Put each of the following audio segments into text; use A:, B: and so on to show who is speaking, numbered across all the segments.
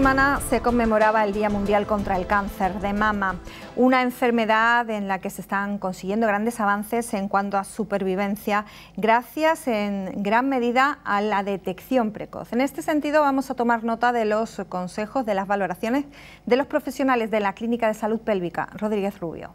A: Semana se conmemoraba el Día Mundial contra el Cáncer de Mama, una enfermedad en la que se están consiguiendo grandes avances en cuanto a supervivencia, gracias en gran medida a la detección precoz. En este sentido vamos a tomar nota de los consejos, de las valoraciones de los profesionales de la Clínica de Salud Pélvica, Rodríguez Rubio.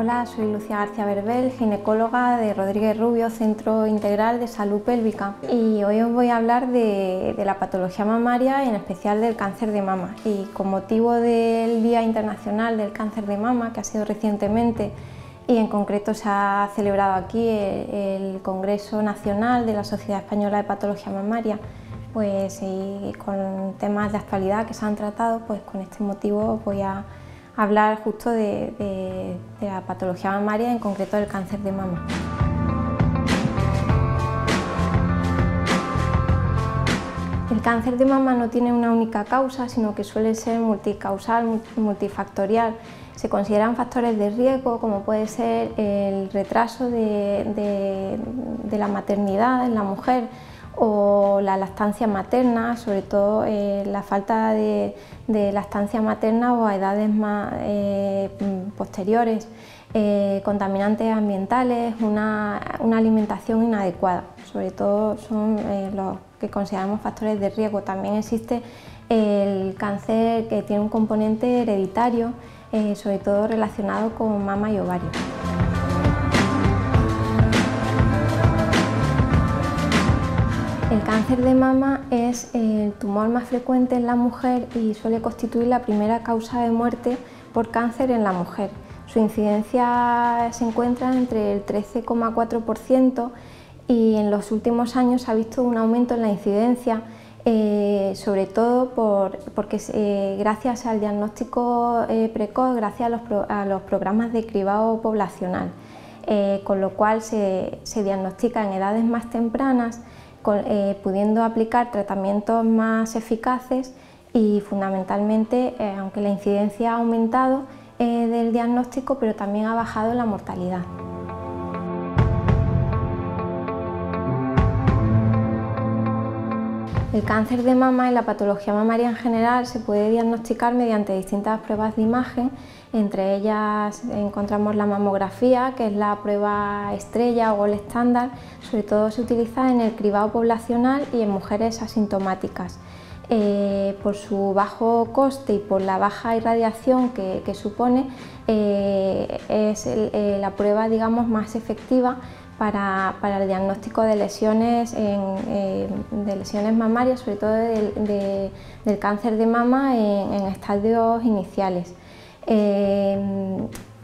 B: Hola, soy Lucía García Verbel, ginecóloga de Rodríguez Rubio, Centro Integral de Salud Pélvica. Y hoy os voy a hablar de, la patología mamaria, en especial del cáncer de mama. Y con motivo del Día Internacional del Cáncer de Mama, que ha sido recientemente, y en concreto se ha celebrado aquí el, Congreso Nacional de la Sociedad Española de Patología Mamaria, pues con temas de actualidad que se han tratado, pues con este motivo voy a hablar justo de, la patología mamaria, en concreto del cáncer de mama. El cáncer de mama no tiene una única causa, sino que suele ser multicausal, multifactorial. Se consideran factores de riesgo, como puede ser el retraso de la maternidad en la mujer, o la lactancia materna, sobre todo eh, la falta de, lactancia materna o a edades más eh, posteriores, eh, contaminantes ambientales, una, alimentación inadecuada, sobre todo son los que consideramos factores de riesgo. También existe el cáncer que tiene un componente hereditario, sobre todo relacionado con mama y ovario. El cáncer de mama es el tumor más frecuente en la mujer y suele constituir la primera causa de muerte por cáncer en la mujer. Su incidencia se encuentra entre el 13,4% y en los últimos años ha visto un aumento en la incidencia, eh, sobre todo porque eh, gracias al diagnóstico eh, precoz, gracias a los, programas de cribado poblacional, con lo cual se diagnostica en edades más tempranas eh, pudiendo aplicar tratamientos más eficaces y fundamentalmente, eh, aunque la incidencia ha aumentado eh, del diagnóstico, pero también ha bajado la mortalidad. El cáncer de mama y la patología mamaria en general se puede diagnosticar mediante distintas pruebas de imagen, entre ellas encontramos la mamografía, que es la prueba estrella o el estándar, sobre todo se utiliza en el cribado poblacional y en mujeres asintomáticas. Eh, por su bajo coste y por la baja irradiación que, supone, eh, es eh, la prueba digamos, más efectiva para, el diagnóstico de lesiones, de lesiones mamarias, sobre todo del cáncer de mama en, estadios iniciales.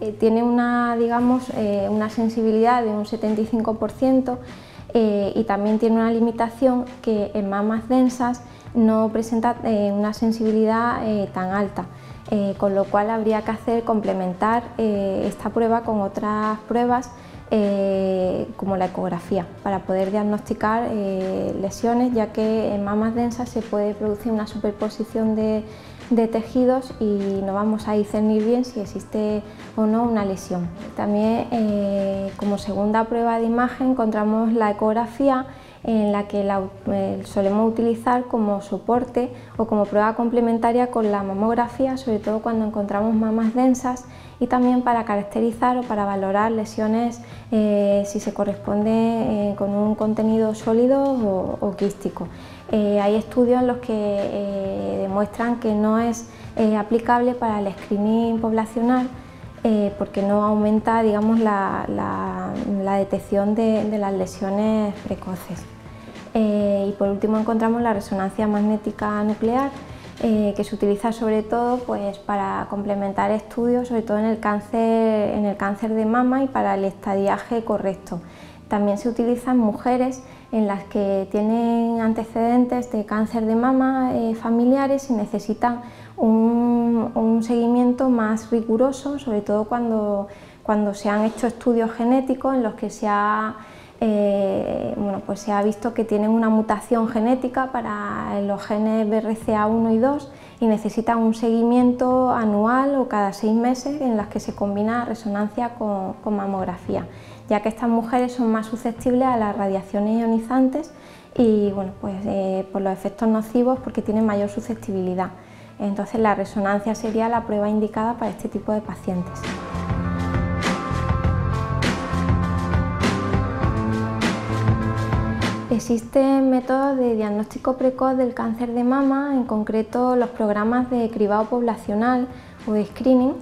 B: Eh, tiene una, digamos, eh, una sensibilidad de un 75% eh, y también tiene una limitación que en mamas densas no presenta una sensibilidad tan alta. con lo cual habría que hacer complementar esta prueba con otras pruebas como la ecografía, para poder diagnosticar lesiones, ya que en mamas densas se puede producir una superposición de, tejidos y no vamos a discernir bien si existe o no una lesión. También eh, como segunda prueba de imagen encontramos la ecografía en la que la, solemos utilizar como soporte o como prueba complementaria con la mamografía, sobre todo cuando encontramos mamas densas y también para caracterizar o para valorar lesiones eh, si se corresponde eh, con un contenido sólido o, quístico. Eh, hay estudios en los que demuestran que no es aplicable para el screening poblacional porque no aumenta digamos, la, detección de, las lesiones precoces. y por último encontramos la resonancia magnética nuclear, eh, que se utiliza sobre todo pues, para complementar estudios, sobre todo en el cáncer de mama y para el estadiaje correcto. También se utiliza en mujeres en las que tienen antecedentes de cáncer de mama eh, familiares y necesitan un, seguimiento más riguroso, sobre todo cuando, cuando se han hecho estudios genéticos en los que se ha eh, bueno, pues se ha visto que tienen una mutación genética para los genes BRCA1 y 2 y necesitan un seguimiento anual o cada seis meses en las que se combina resonancia con, mamografía, ya que estas mujeres son más susceptibles a las radiaciones ionizantes y bueno, pues, eh, por los efectos nocivos porque tienen mayor susceptibilidad. Entonces la resonancia sería la prueba indicada para este tipo de pacientes. Existen métodos de diagnóstico precoz del cáncer de mama, en concreto los programas de cribado poblacional o de screening,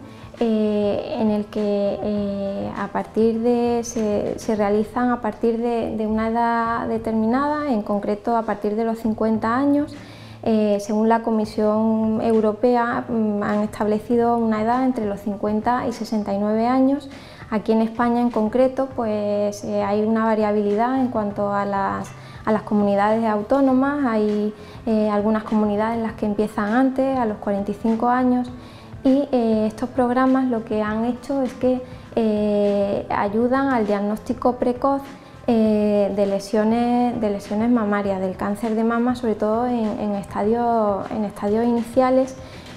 B: eh, en el que eh, a partir de, se, realizan a partir de, una edad determinada, en concreto a partir de los 50 años. Eh, según la Comisión Europea, mm, han establecido una edad entre los 50 y 69 años Aquí en España en concreto pues hay una variabilidad en cuanto a las, comunidades autónomas, hay algunas comunidades en las que empiezan antes, a los 45 años, y eh, estos programas lo que han hecho es que ayudan al diagnóstico precoz de, lesiones, de lesiones mamarias, del cáncer de mama, sobre todo en, estadios, en estadios iniciales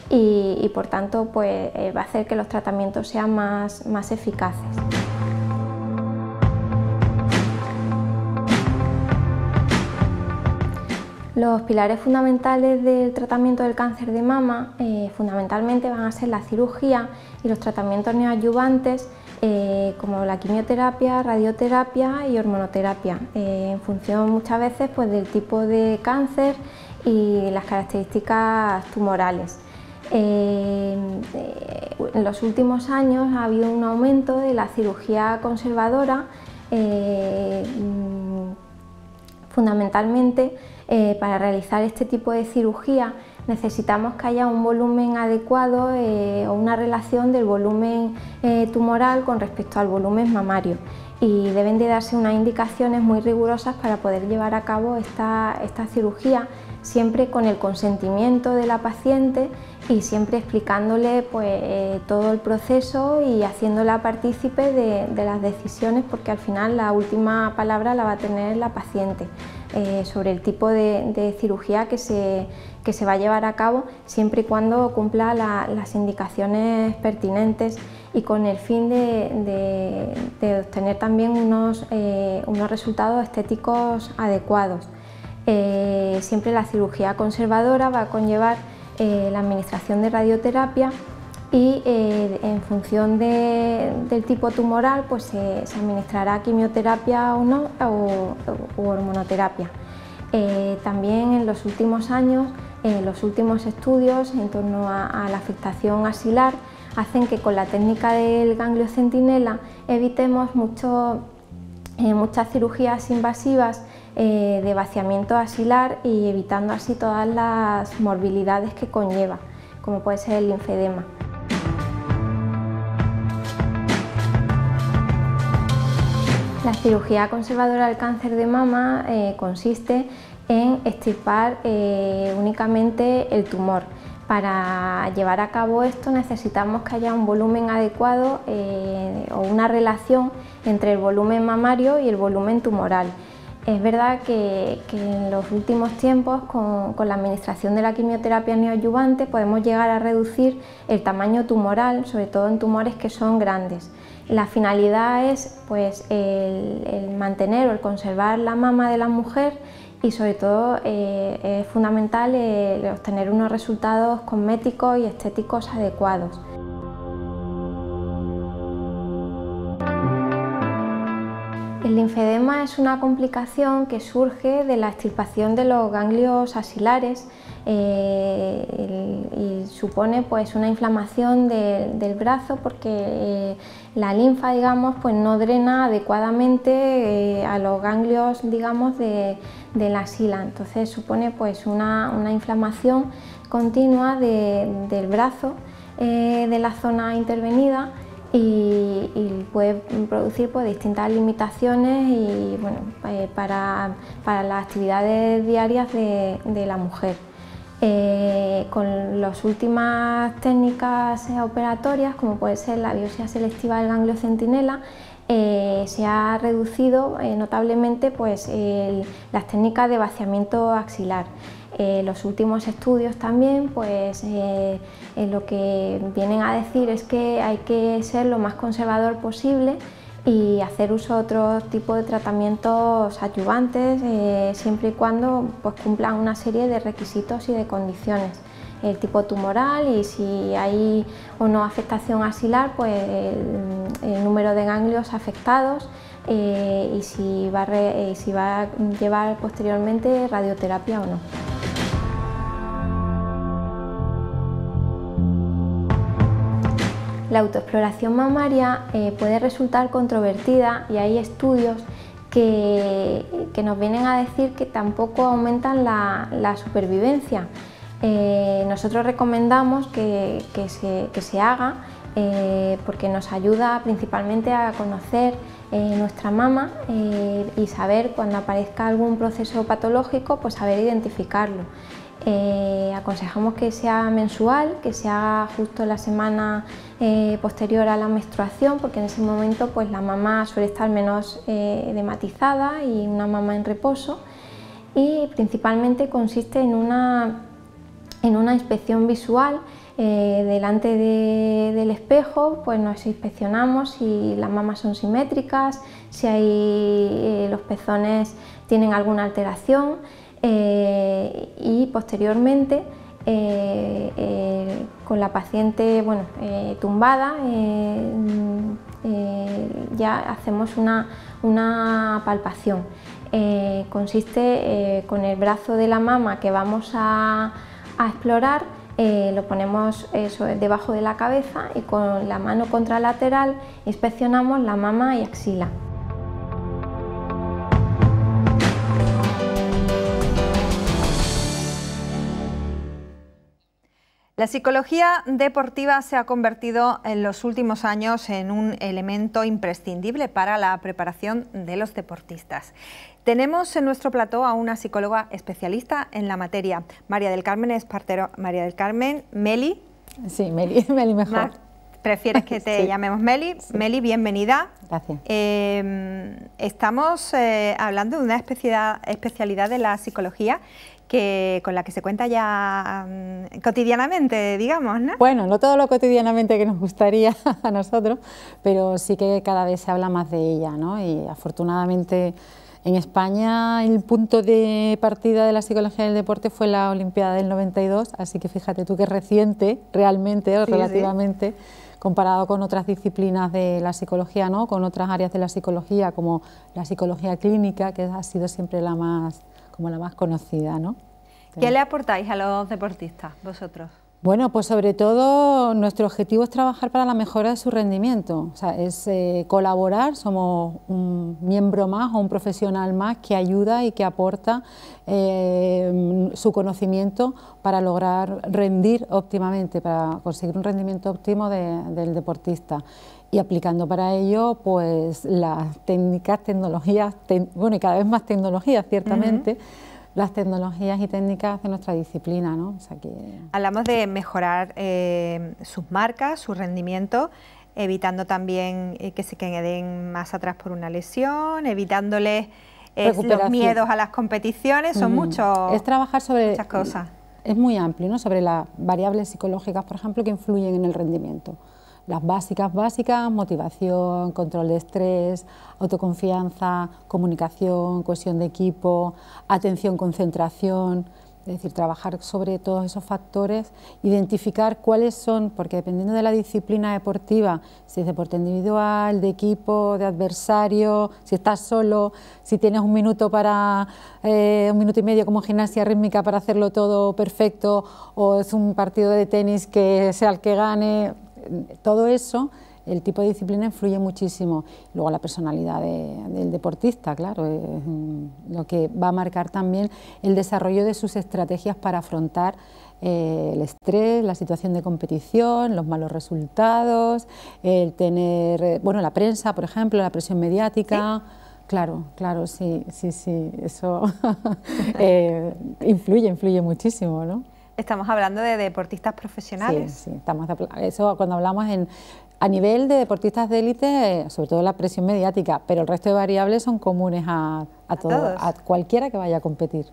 B: y, por tanto pues, eh, va a hacer que los tratamientos sean más, más eficaces. Los pilares fundamentales del tratamiento del cáncer de mama eh, fundamentalmente van a ser la cirugía y los tratamientos neoadyuvantes eh, como la quimioterapia, radioterapia y hormonoterapia, en función muchas veces pues, del tipo de cáncer y las características tumorales. Eh, en los últimos años ha habido un aumento de la cirugía conservadora, eh, fundamentalmente eh, para realizar este tipo de cirugía necesitamos que haya un volumen adecuado o una relación del volumen tumoral con respecto al volumen mamario. Y deben de darse unas indicaciones muy rigurosas para poder llevar a cabo esta, cirugía siempre con el consentimiento de la paciente y siempre explicándole pues, eh, todo el proceso y haciéndola partícipe de, las decisiones porque al final la última palabra la va a tener la paciente eh, sobre el tipo de, cirugía que se, que se, va a llevar a cabo siempre y cuando cumpla las indicaciones pertinentes y con el fin de, obtener también unos, eh, unos resultados estéticos adecuados. siempre la cirugía conservadora va a conllevar eh, la administración de radioterapia y eh, en función del tipo tumoral pues se, administrará quimioterapia o no o, hormonoterapia. Eh, también en los últimos años, los últimos estudios en torno a, la afectación asilar hacen que con la técnica del ganglio centinela evitemos muchas cirugías invasivas eh, de vaciamiento asilar y evitando así todas las morbilidades que conlleva, como puede ser el linfedema. La cirugía conservadora del cáncer de mama eh, consiste en extirpar eh, únicamente el tumor. Para llevar a cabo esto necesitamos que haya un volumen adecuado o una relación entre el volumen mamario y el volumen tumoral. Es verdad que, en los últimos tiempos, con, la administración de la quimioterapia neoadyuvante, podemos llegar a reducir el tamaño tumoral, sobre todo en tumores que son grandes. La finalidad es pues, el, mantener o el conservar la mama de la mujer y sobre todo eh, es fundamental obtener unos resultados cosméticos y estéticos adecuados. El linfedema es una complicación que surge de la extirpación de los ganglios asilares eh, y supone pues, una inflamación del brazo porque eh, la linfa digamos, pues, no drena adecuadamente eh, a los ganglios digamos, de, la axila. Entonces supone pues, una, inflamación continua del brazo de la zona intervenida y, puede producir pues, distintas limitaciones y, bueno, eh, para, las actividades diarias de, la mujer. Eh, con las últimas técnicas operatorias, como puede ser la biopsia selectiva del ganglio centinela, eh, se ha reducido notablemente pues, las técnicas de vaciamiento axilar. Eh, los últimos estudios también, pues eh, lo que vienen a decir es que hay que ser lo más conservador posible y hacer uso de otro tipo de tratamientos adyuvantes eh, siempre y cuando pues, cumplan una serie de requisitos y de condiciones. El tipo tumoral y si hay o no afectación axilar, pues el, número de ganglios afectados y si va, si va a llevar posteriormente radioterapia o no. La autoexploración mamaria eh, puede resultar controvertida y hay estudios que, nos vienen a decir que tampoco aumentan la, supervivencia. Eh, nosotros recomendamos que, se, haga eh, porque nos ayuda principalmente a conocer nuestra mama y saber cuando aparezca algún proceso patológico, pues saber identificarlo. Eh, aconsejamos que sea mensual, que se haga justo la semana eh, posterior a la menstruación, porque en ese momento pues, la mamá suele estar menos eh, dematizada y una mamá en reposo. Y principalmente consiste en una, en una inspección visual delante del espejo, pues nos inspeccionamos si las mamas son simétricas, si hay, los pezones tienen alguna alteración. Eh, y posteriormente eh, eh, con la paciente bueno, tumbada ya hacemos una, una palpación. consiste con el brazo de la mama que vamos a explorar lo ponemos debajo de la cabeza y con la mano contralateral inspeccionamos la mama y axila.
A: La psicología deportiva se ha convertido en los últimos años en un elemento imprescindible para la preparación de los deportistas. Tenemos en nuestro plató a una psicóloga especialista en la materia, María del Carmen Espartero. María del Carmen, Meli.
C: Sí, Meli, Meli mejor.
A: ¿Prefieres que te llamemos Meli? Meli, bienvenida.
C: Gracias.
A: Em, estamos eh, hablando de una especialidad de la psicología que, con la que se cuenta ya mm, cotidianamente, digamos, ¿no?
C: Bueno, no todo lo cotidianamente que nos gustaría a nosotros, pero sí que cada vez se habla más de ella, ¿no? Y afortunadamente en España el punto de partida de la psicología del deporte fue la Olimpiada del 92, así que fíjate tú que es reciente, realmente, o relativamente, comparado con otras disciplinas de la psicología, ¿no? Con otras áreas de la psicología, como la psicología clínica, que ha sido siempre la más como la más conocida. ¿no?
A: ¿Qué le aportáis a los deportistas vosotros?
C: Bueno, pues sobre todo nuestro objetivo es trabajar para la mejora de su rendimiento, o sea, es eh, colaborar, somos un miembro más o un profesional más que ayuda y que aporta eh, su conocimiento para lograr rendir óptimamente, para conseguir un rendimiento óptimo del deportista y aplicando para ello pues las técnicas, tecnologías, bueno y cada vez más tecnologías ciertamente, las tecnologías y técnicas de nuestra disciplina. ¿no?
A: Hablamos de mejorar eh, sus marcas, su rendimiento, evitando también eh, que se queden más atrás por una lesión, evitándoles eh, los miedos a las competiciones, son muchos.
C: Es trabajar sobre
A: muchas cosas.
C: Es muy amplio, ¿no? sobre las variables psicológicas, por ejemplo, que influyen en el rendimiento las básicas básicas, motivación, control de estrés, autoconfianza, comunicación, cohesión de equipo, atención, concentración, es decir, trabajar sobre todos esos factores, identificar cuáles son, porque dependiendo de la disciplina deportiva, si es deporte individual, de equipo, de adversario, si estás solo, si tienes un minuto para eh, un minuto y medio como gimnasia rítmica para hacerlo todo perfecto, o es un partido de tenis que sea el que gane, todo eso, el tipo de disciplina influye muchísimo. Luego la personalidad del deportista, claro, es lo que va a marcar también el desarrollo de sus estrategias para afrontar eh, el estrés, la situación de competición, los malos resultados, el tener, eh, bueno, la prensa, por ejemplo, la presión mediática. Claro, claro, sí, sí, sí, eso eh, influye, influye muchísimo, ¿no?
A: Estamos hablando de deportistas profesionales.
C: Sí, sí, estamos eso cuando hablamos en, a nivel de deportistas de élite, sobre todo la presión mediática, pero el resto de variables son comunes a, a, todo, a cualquiera que vaya a competir.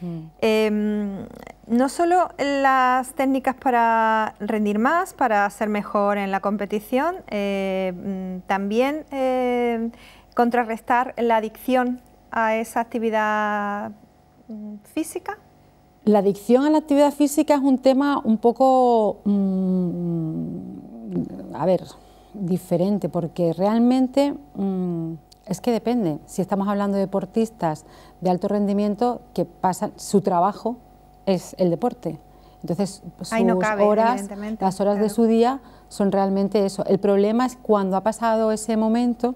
A: Mm. Em, no solo las técnicas para rendir más, para ser mejor en la competición, eh, mm, también eh, contrarrestar la adicción a esa actividad mm, física.
C: La adicción a la actividad física es un tema un poco, a ver, diferente, porque realmente es que depende. Si estamos hablando de deportistas de alto rendimiento que pasan su trabajo es el deporte. Entonces, sus horas, las horas de su día son realmente eso. El problema es cuando ha pasado ese momento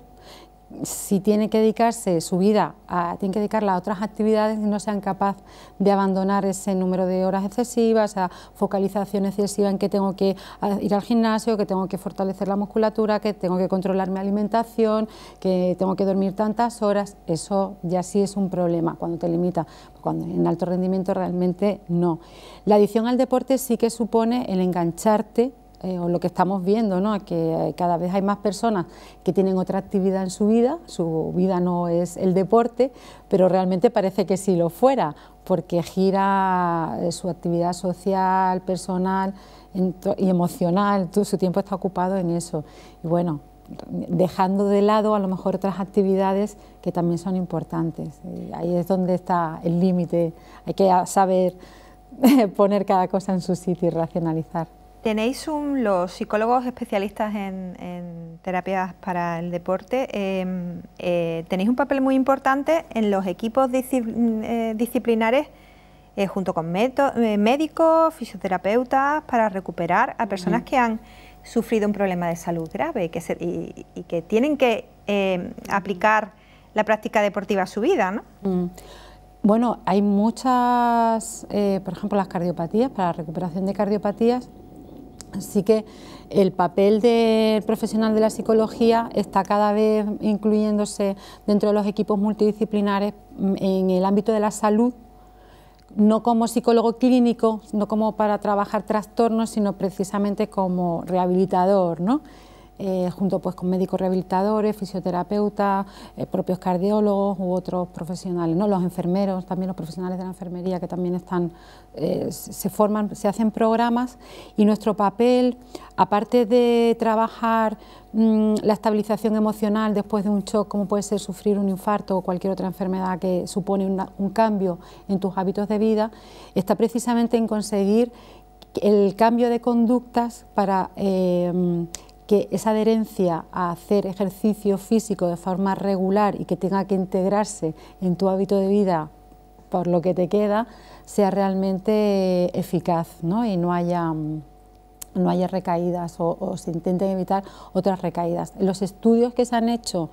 C: si tiene que dedicarse su vida, a, tiene que dedicarla a otras actividades y no sean capaces de abandonar ese número de horas excesivas, a focalización excesiva en que tengo que ir al gimnasio, que tengo que fortalecer la musculatura, que tengo que controlar mi alimentación, que tengo que dormir tantas horas, eso ya sí es un problema cuando te limita. Cuando en alto rendimiento realmente no. La adicción al deporte sí que supone el engancharte eh, o lo que estamos viendo, ¿no? que cada vez hay más personas que tienen otra actividad en su vida, su vida no es el deporte, pero realmente parece que sí lo fuera, porque gira eh, su actividad social, personal y emocional, todo su tiempo está ocupado en eso. Y bueno, dejando de lado a lo mejor otras actividades que también son importantes. ahí es donde está el límite, hay que saber poner cada cosa en su sitio y racionalizar.
A: Tenéis un, los psicólogos especialistas en, terapias para el deporte, em, eh, tenéis un papel muy importante en los equipos eh, disciplinares eh, junto con médicos, fisioterapeutas, para recuperar a personas que han sufrido un problema de salud grave y, que tienen que em, aplicar la práctica deportiva a su vida. ¿no? Mm.
C: Bueno, hay muchas, por ejemplo, las cardiopatías, para la recuperación de cardiopatías, Así que el papel del profesional de la psicología está cada vez incluyéndose dentro de los equipos multidisciplinares mm, en el ámbito de la salud, no como psicólogo clínico, no como para trabajar trastornos, sino precisamente como rehabilitador, ¿no? Eh, junto pues, con médicos rehabilitadores, fisioterapeutas, eh, propios cardiólogos u otros profesionales, ¿no? los enfermeros, también los profesionales de la enfermería que también están, eh, se forman, se hacen programas y nuestro papel, aparte de trabajar mm, la estabilización emocional después de un shock, como puede ser sufrir un infarto o cualquier otra enfermedad que supone un cambio en tus hábitos de vida, está precisamente en conseguir el cambio de conductas para que esa adherencia a hacer ejercicio físico de forma regular y que tenga que integrarse en tu hábito de vida por lo que te queda, sea realmente eficaz ¿no? y no haya, no haya recaídas o, se intenten evitar otras recaídas. Los estudios que se han hecho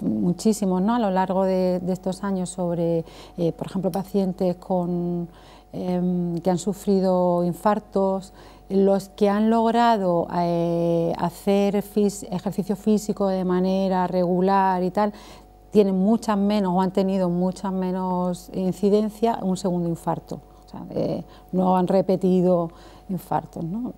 C: muchísimos ¿no? a lo largo de, estos años sobre, eh, por ejemplo, pacientes con, em, que han sufrido infartos, los que han logrado eh, hacer ejercicio físico de manera regular y tal, tienen muchas menos o han tenido muchas menos incidencia un segundo infarto. Eh, no han repetido infartos. ¿no?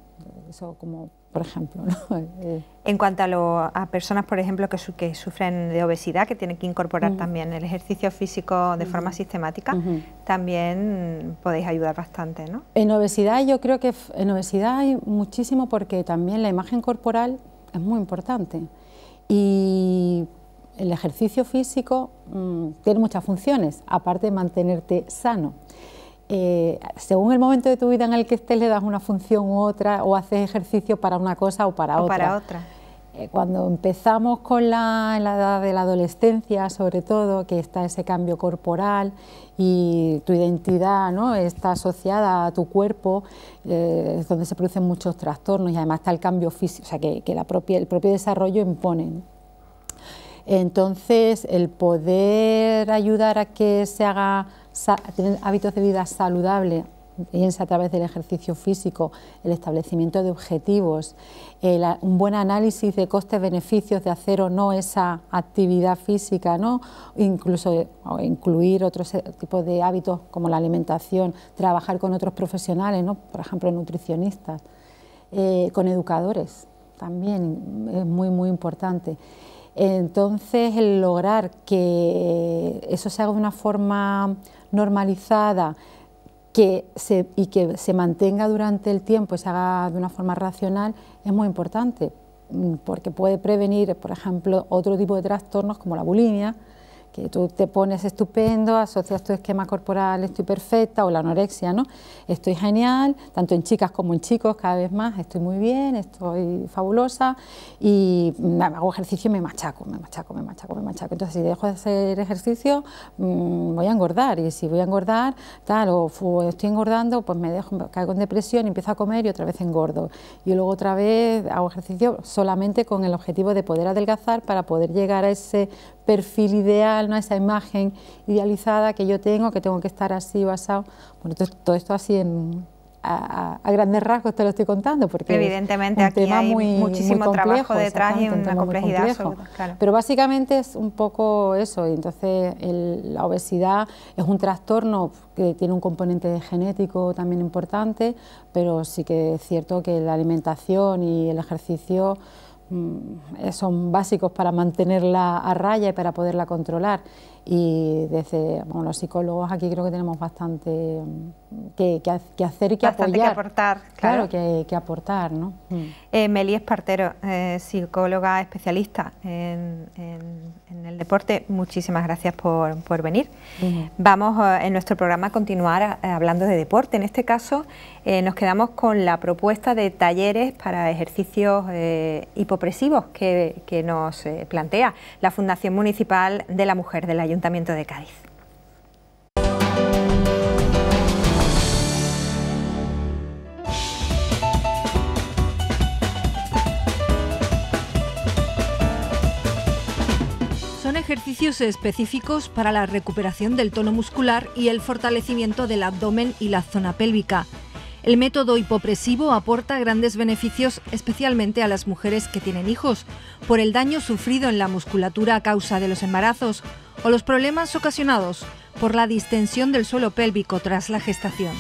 C: Eso como por ejemplo.
A: Eh, en cuanto a, personas, por ejemplo, que, que, sufren de obesidad, que tienen que incorporar también el ejercicio físico de forma sistemática, también podéis ayudar bastante, ¿no?
C: En obesidad yo creo que en obesidad hay muchísimo porque también la imagen corporal es muy importante y el ejercicio físico mm, tiene muchas funciones, aparte de mantenerte sano. Eh, según el momento de tu vida en el que estés, le das una función u otra o haces ejercicio para una cosa o para otra.
A: Para otra.
C: Eh, cuando empezamos con la, la edad de la adolescencia, sobre todo, que está ese cambio corporal y tu identidad ¿no? está asociada a tu cuerpo, eh, es donde se producen muchos trastornos y además está el cambio físico, o sea, que, que la propia, el propio desarrollo impone. Entonces, el poder ayudar a que se haga tener hábitos de vida saludables, piensa a través del ejercicio físico, el establecimiento de objetivos, un buen análisis de costes-beneficios de hacer o no esa actividad física, ¿no? incluso incluir otros tipos de hábitos como la alimentación, trabajar con otros profesionales, ¿no? por ejemplo nutricionistas, eh, con educadores también es muy muy importante. Entonces, el lograr que eso se haga de una forma normalizada que se, y que se mantenga durante el tiempo y se haga de una forma racional es muy importante, mm, porque puede prevenir, por ejemplo, otro tipo de trastornos como la bulimia, que tú te pones estupendo, asocias tu esquema corporal, estoy perfecta, o la anorexia, ¿no? Estoy genial, tanto en chicas como en chicos, cada vez más, estoy muy bien, estoy fabulosa, y hago ejercicio y me machaco, me machaco, me machaco, me machaco. Entonces, si dejo de hacer ejercicio, mm, voy a engordar, y si voy a engordar, tal, o, estoy engordando, pues me dejo, caigo en depresión, empiezo a comer y otra vez engordo. Y luego otra vez hago ejercicio solamente con el objetivo de poder adelgazar para poder llegar a ese perfil ideal, ¿no? esa imagen idealizada que yo tengo, que tengo que estar así basado. Bueno, todo, esto así en, a, grandes rasgos te lo estoy contando, porque
A: evidentemente aquí hay muchísimo trabajo detrás y una complejidad.
C: Pero básicamente es un poco eso, y entonces la obesidad es un trastorno que tiene un componente genético también importante, pero sí que es cierto que la alimentación y el ejercicio son básicos para mantenerla a raya y para poderla controlar. Y desde los psicólogos aquí creo que tenemos bastante mm, que, hacer y que apoyar.
A: que aportar, claro.
C: que, que, aportar, ¿no?
A: Mm. Eh, Meli Espartero, eh, psicóloga especialista en, el deporte, muchísimas gracias por, por venir. Vamos eh, en nuestro programa a continuar hablando de deporte. En este caso nos quedamos con la propuesta de talleres para ejercicios hipopresivos que, que nos plantea la Fundación Municipal de la Mujer del Ayuntamiento de Cádiz. Ejercicios específicos para la recuperación del tono muscular y el fortalecimiento del abdomen y la zona pélvica. El método hipopresivo aporta grandes beneficios especialmente a las mujeres que tienen hijos, por el daño sufrido en la musculatura a causa de los embarazos o los problemas ocasionados por la distensión del suelo pélvico tras la gestación.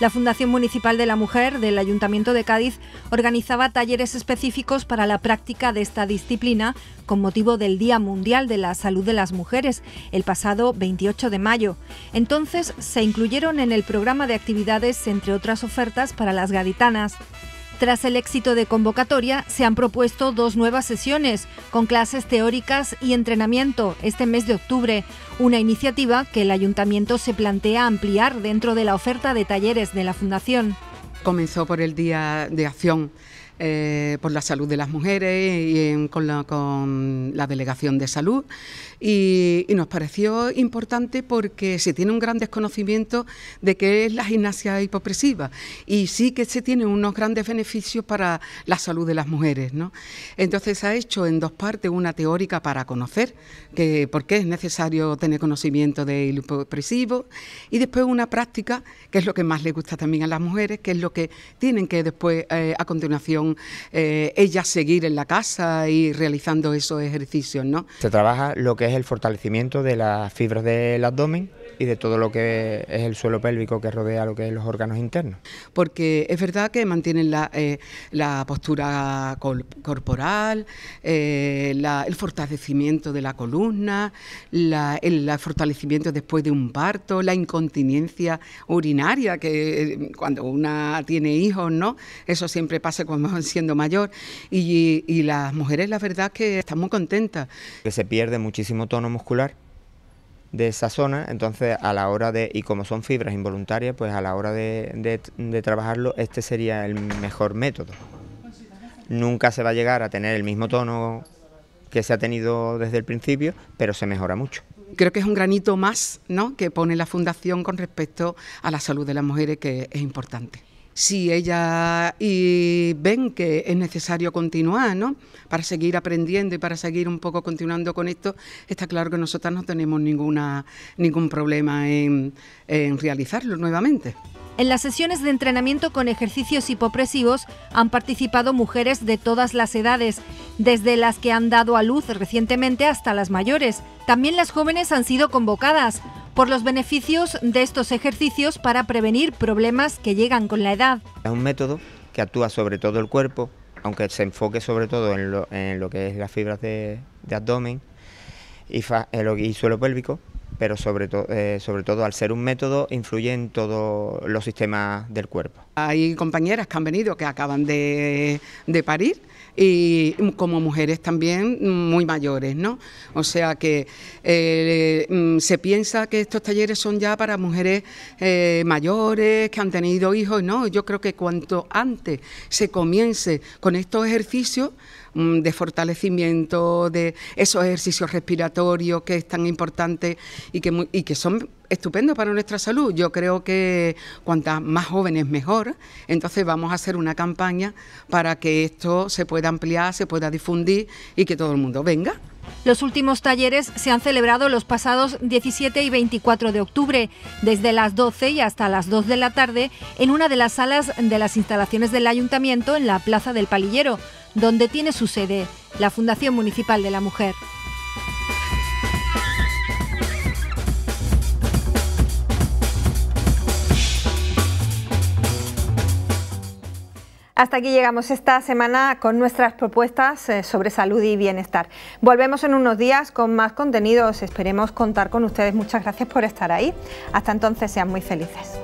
A: La Fundación Municipal de la Mujer del Ayuntamiento de Cádiz organizaba talleres específicos para la práctica de esta disciplina con motivo del Día Mundial de la Salud de las Mujeres, el pasado 28 de mayo. Entonces se incluyeron en el programa de actividades, entre otras ofertas, para las gaditanas. Tras el éxito de convocatoria, se han propuesto dos nuevas sesiones con clases teóricas y entrenamiento este mes de octubre, una iniciativa que el ayuntamiento se plantea ampliar dentro de la oferta de talleres de la Fundación.
D: Comenzó por el Día de Acción eh, por la salud de las mujeres y con, la, Delegación de Salud. Y, nos pareció importante porque se tiene un gran desconocimiento de qué es la gimnasia hipopresiva y sí que se tiene unos grandes beneficios para la salud de las mujeres. ¿no? Entonces se ha hecho en dos partes, una teórica para conocer que, por qué es necesario tener conocimiento del hipopresivo y después una práctica, que es lo que más le gusta también a las mujeres, que es lo que tienen que después, eh, a continuación, eh, ellas seguir en la casa y realizando esos ejercicios, ¿no?
E: Se trabaja lo que es el fortalecimiento de las fibras del abdomen y de todo lo que es el suelo pélvico que rodea lo que es los órganos internos.
D: Porque es verdad que mantienen la, eh, postura corporal, eh, el fortalecimiento de la columna, el, fortalecimiento después de un parto, la incontinencia urinaria, que eh, cuando una tiene hijos, ¿no? Eso siempre pasa cuando siendo mayor. Y, y las mujeres, la verdad, que están muy contentas.
E: Que se pierde muchísimo tono muscular de esa zona, entonces a la hora de, y como son fibras involuntarias, pues a la hora de, trabajarlo, este sería el mejor método. Nunca se va a llegar a tener el mismo tono que se ha tenido desde el principio, pero se mejora mucho
D: creo que es un granito más ¿no? que pone la Fundación con respecto a la salud de las mujeres, que es importante si ella y ven que es necesario continuar, ¿no? Para seguir aprendiendo y para seguir un poco continuando con esto, está claro que nosotras no tenemos ninguna, ningún problema en, en realizarlo nuevamente.
A: En las sesiones de entrenamiento con ejercicios hipopresivos han participado mujeres de todas las edades, desde las que han dado a luz recientemente hasta las mayores. También las jóvenes han sido convocadas por los beneficios de estos ejercicios para prevenir problemas que llegan con la edad.
E: Es un método que actúa sobre todo el cuerpo, aunque se enfoque sobre todo en lo, que es las fibras de, abdomen y suelo pélvico, pero sobre, eh, sobre todo al ser un método influye en todos los sistemas del cuerpo.
D: Hay compañeras que han venido que acaban de, parir y como mujeres también muy mayores, ¿no? O sea que eh, mm, se piensa que estos talleres son ya para mujeres eh, mayores que han tenido hijos, no, yo creo que cuanto antes se comience con estos ejercicios, de fortalecimiento, de esos ejercicios respiratorios que es tan importante y que, y que son estupendos para nuestra salud. Yo creo que cuantas más jóvenes mejor. Entonces vamos a hacer una campaña para que esto se pueda ampliar, se pueda difundir y que todo el mundo venga.
A: Los últimos talleres se han celebrado los pasados 17 y 24 de octubre, desde las 12 y hasta las 2 de la tarde, en una de las salas de las instalaciones del ayuntamiento en la Plaza del Palillero donde tiene su sede la Fundación Municipal de la Mujer. Hasta aquí llegamos esta semana con nuestras propuestas eh, sobre salud y bienestar. Volvemos en unos días con más contenidos. Esperemos contar con ustedes. Muchas gracias por estar ahí. Hasta entonces, sean muy felices.